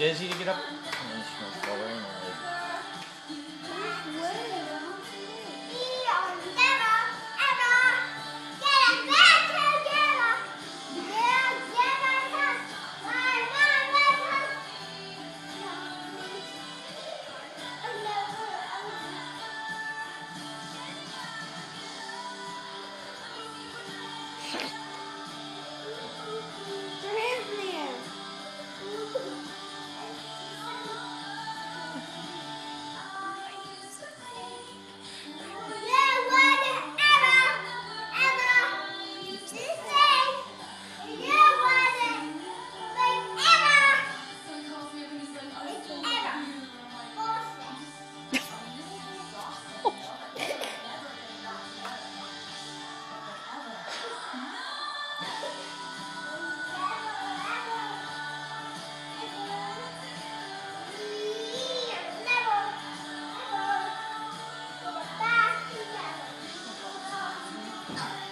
And